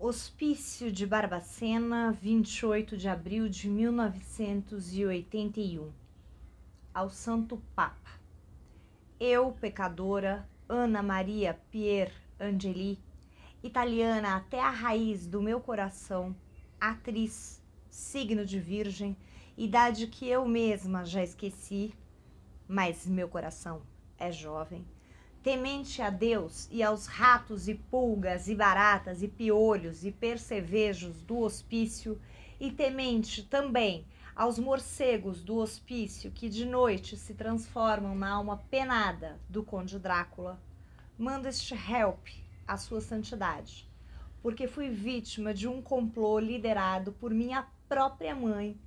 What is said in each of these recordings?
Hospício de Barbacena, 28 de abril de 1981. Ao Santo Papa. Eu, pecadora, Ana Maria Pier Angeli, italiana até a raiz do meu coração, atriz, signo de virgem, idade que eu mesma já esqueci, mas meu coração é jovem temente a Deus e aos ratos e pulgas e baratas e piolhos e percevejos do hospício, e temente também aos morcegos do hospício que de noite se transformam na alma penada do Conde Drácula, manda este help à sua santidade, porque fui vítima de um complô liderado por minha própria mãe,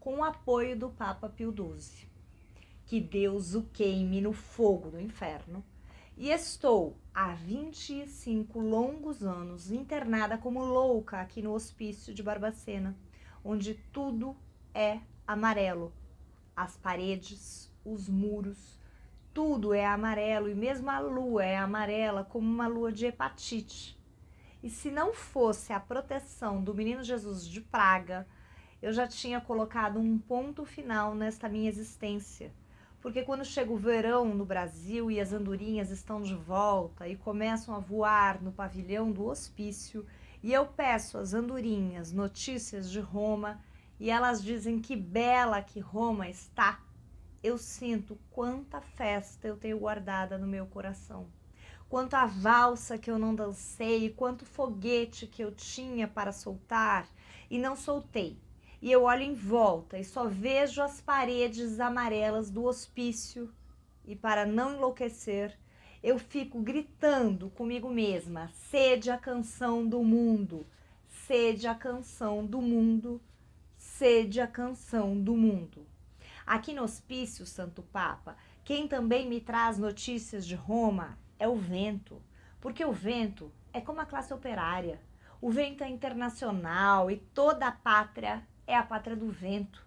com o apoio do Papa Pio XII. Que Deus o queime no fogo do inferno e estou há 25 longos anos internada como louca aqui no hospício de Barbacena, onde tudo é amarelo. As paredes, os muros, tudo é amarelo e mesmo a lua é amarela como uma lua de hepatite. E se não fosse a proteção do menino Jesus de praga, eu já tinha colocado um ponto final nesta minha existência porque quando chega o verão no Brasil e as andorinhas estão de volta e começam a voar no pavilhão do hospício, e eu peço às andorinhas notícias de Roma e elas dizem que bela que Roma está, eu sinto quanta festa eu tenho guardada no meu coração. Quanta valsa que eu não dancei, quanto foguete que eu tinha para soltar e não soltei e eu olho em volta e só vejo as paredes amarelas do hospício, e para não enlouquecer, eu fico gritando comigo mesma: sede a canção do mundo, sede a canção do mundo, sede a canção do mundo. Aqui no hospício Santo Papa, quem também me traz notícias de Roma é o vento, porque o vento é como a classe operária. O vento é internacional e toda a pátria é a pátria do vento.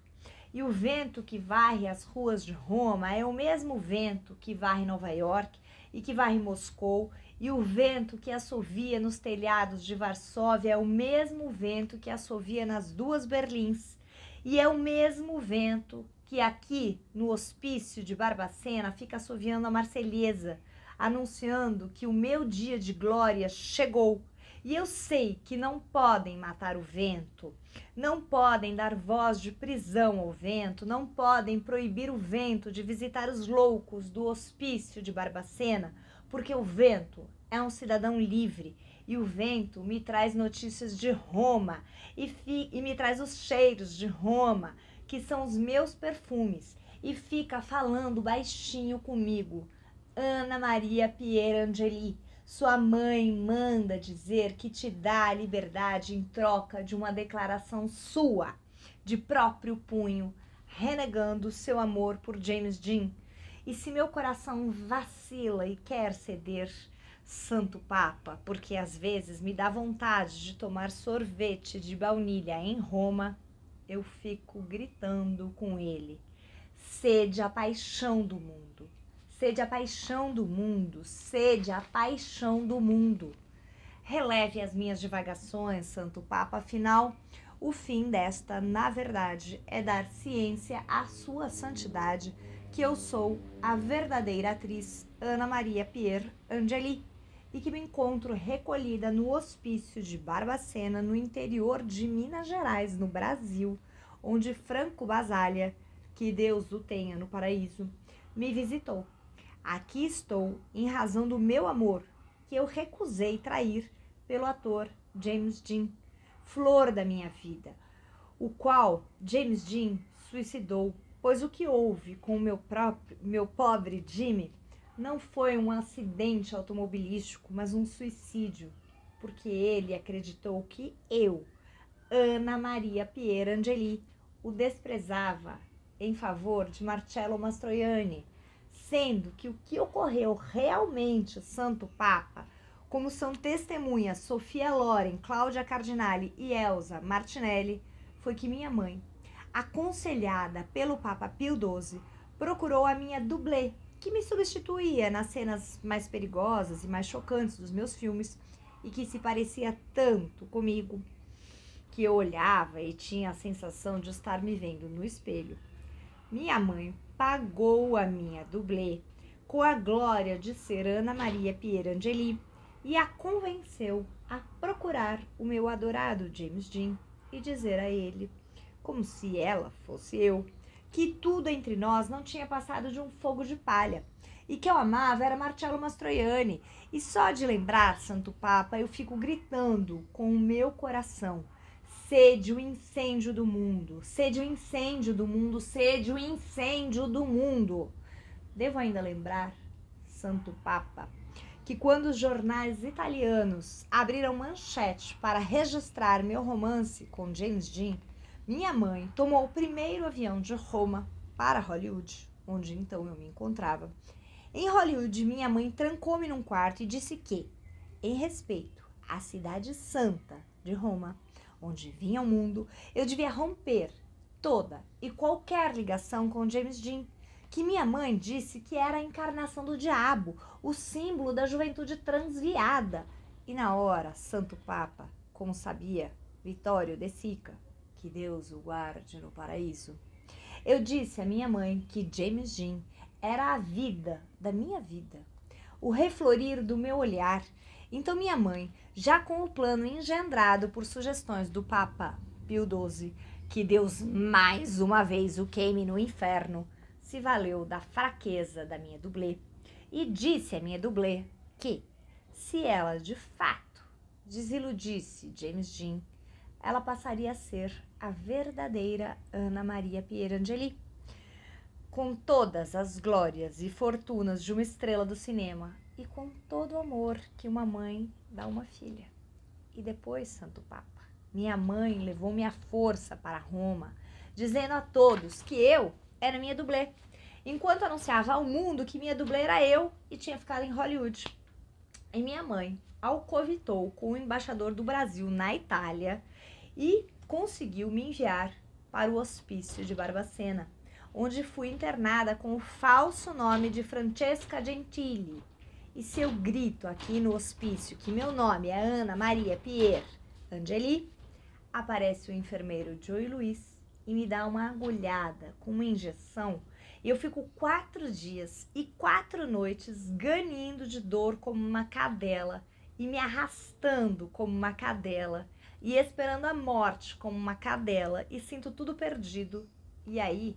E o vento que varre as ruas de Roma é o mesmo vento que varre Nova York e que varre Moscou, e o vento que assovia nos telhados de Varsóvia é o mesmo vento que assovia nas duas Berlins, e é o mesmo vento que aqui no hospício de Barbacena fica assoviando a Marselhesa, anunciando que o meu dia de glória chegou e eu sei que não podem matar o vento, não podem dar voz de prisão ao vento, não podem proibir o vento de visitar os loucos do hospício de Barbacena, porque o vento é um cidadão livre e o vento me traz notícias de Roma e, e me traz os cheiros de Roma, que são os meus perfumes, e fica falando baixinho comigo. Ana Maria Pier Angeli sua mãe manda dizer que te dá a liberdade em troca de uma declaração sua, de próprio punho, renegando seu amor por James Dean. E se meu coração vacila e quer ceder, Santo Papa, porque às vezes me dá vontade de tomar sorvete de baunilha em Roma, eu fico gritando com ele. Sede a paixão do mundo Sede a paixão do mundo, sede a paixão do mundo. Releve as minhas divagações, Santo Papa, afinal, o fim desta, na verdade, é dar ciência à sua santidade, que eu sou a verdadeira atriz Ana Maria Pier Angeli e que me encontro recolhida no hospício de Barbacena, no interior de Minas Gerais, no Brasil, onde Franco Basalha, que Deus o tenha no paraíso, me visitou Aqui estou em razão do meu amor, que eu recusei trair pelo ator James Dean, flor da minha vida, o qual James Dean suicidou, pois o que houve com meu próprio, meu pobre Jimmy não foi um acidente automobilístico, mas um suicídio, porque ele acreditou que eu, Ana Maria Pier Angeli, o desprezava em favor de Marcello Mastroianni, sendo que o que ocorreu realmente, Santo Papa, como são testemunhas Sofia Loren, Cláudia Cardinale e Elsa Martinelli, foi que minha mãe, aconselhada pelo Papa Pio XII, procurou a minha dublê, que me substituía nas cenas mais perigosas e mais chocantes dos meus filmes, e que se parecia tanto comigo que eu olhava e tinha a sensação de estar me vendo no espelho. Minha mãe pagou a minha dublê com a glória de ser Ana Maria Pierangeli e a convenceu a procurar o meu adorado James Dean e dizer a ele, como se ela fosse eu, que tudo entre nós não tinha passado de um fogo de palha e que eu amava era Marcello Mastroianni. E só de lembrar, Santo Papa, eu fico gritando com o meu coração. Sede o incêndio do mundo, sede o incêndio do mundo, sede o incêndio do mundo. Devo ainda lembrar, Santo Papa, que quando os jornais italianos abriram manchete para registrar meu romance com James Dean, minha mãe tomou o primeiro avião de Roma para Hollywood, onde então eu me encontrava. Em Hollywood, minha mãe trancou-me num quarto e disse que, em respeito à cidade santa de Roma, onde vinha ao mundo, eu devia romper toda e qualquer ligação com James Dean, que minha mãe disse que era a encarnação do diabo, o símbolo da juventude transviada. E na hora, Santo Papa, como sabia, Vitório de Sica, que Deus o guarde no paraíso. Eu disse à minha mãe que James Dean era a vida da minha vida, o reflorir do meu olhar. Então minha mãe, já com o plano engendrado por sugestões do Papa Pio XII, que Deus mais uma vez o queime no inferno, se valeu da fraqueza da minha dublê e disse à minha dublê que, se ela de fato desiludisse James Dean, ela passaria a ser a verdadeira Ana Maria Pierangeli, com todas as glórias e fortunas de uma estrela do cinema e com todo o amor que uma mãe dá a uma filha. E depois, Santo Papa, minha mãe levou minha força para Roma, dizendo a todos que eu era minha dublê, enquanto anunciava ao mundo que minha dublê era eu e tinha ficado em Hollywood. E minha mãe alcovitou com o embaixador do Brasil na Itália e conseguiu me enviar para o hospício de Barbacena, onde fui internada com o falso nome de Francesca Gentili. E se eu grito aqui no hospício que meu nome é Ana Maria Pierre Angeli, aparece o enfermeiro Joey Luiz e me dá uma agulhada com uma injeção. E eu fico quatro dias e quatro noites ganindo de dor como uma cadela e me arrastando como uma cadela e esperando a morte como uma cadela e sinto tudo perdido. E aí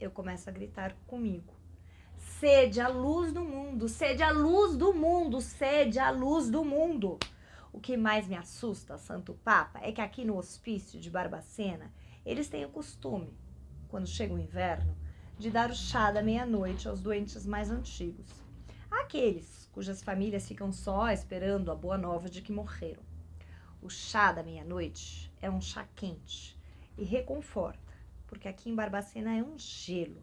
eu começo a gritar comigo. Sede a luz do mundo, sede a luz do mundo, sede a luz do mundo. O que mais me assusta, Santo Papa, é que aqui no hospício de Barbacena, eles têm o costume, quando chega o inverno, de dar o chá da meia-noite aos doentes mais antigos. Aqueles cujas famílias ficam só esperando a boa nova de que morreram. O chá da meia-noite é um chá quente e reconforta, porque aqui em Barbacena é um gelo,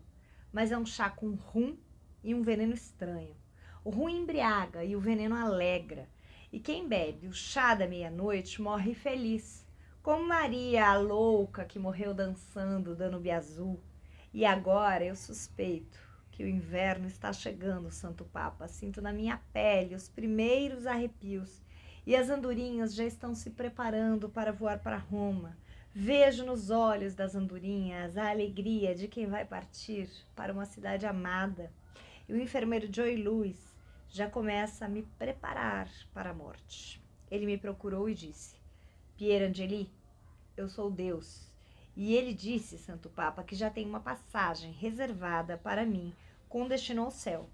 mas é um chá com rum e um veneno estranho. O rum embriaga e o veneno alegra, e quem bebe o chá da meia-noite morre feliz, como Maria, a louca que morreu dançando Danube Azul. E agora eu suspeito que o inverno está chegando, Santo Papa. Sinto na minha pele os primeiros arrepios e as andorinhas já estão se preparando para voar para Roma. Vejo nos olhos das andorinhas a alegria de quem vai partir para uma cidade amada. E o enfermeiro Joey Lewis já começa a me preparar para a morte. Ele me procurou e disse: Pier Angeli, eu sou Deus. E ele disse, Santo Papa, que já tem uma passagem reservada para mim com destino ao céu.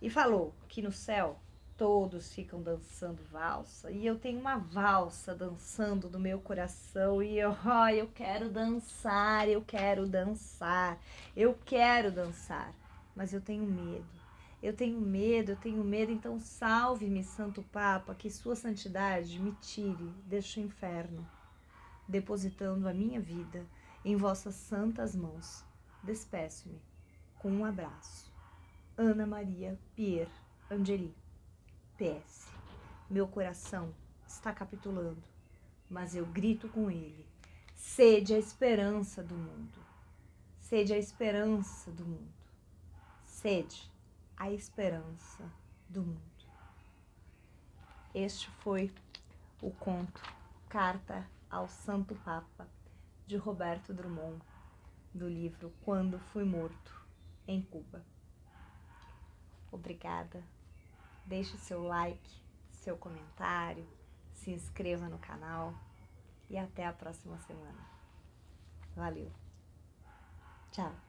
E falou que no céu todos ficam dançando valsa e eu tenho uma valsa dançando no meu coração e eu, oh, eu quero dançar, eu quero dançar, eu quero dançar, mas eu tenho medo. Eu tenho medo, eu tenho medo, então salve-me, Santo Papa, que sua santidade me tire deste inferno, depositando a minha vida em vossas santas mãos. Despeço-me com um abraço. Ana Maria Pierre Angeli PS. Meu coração está capitulando, mas eu grito com ele. Sede a esperança do mundo. Sede a esperança do mundo. Sede a esperança do mundo. Este foi o conto Carta ao Santo Papa, de Roberto Drummond, do livro Quando Fui Morto, em Cuba. Obrigada. Deixe seu like, seu comentário, se inscreva no canal e até a próxima semana. Valeu. Tchau.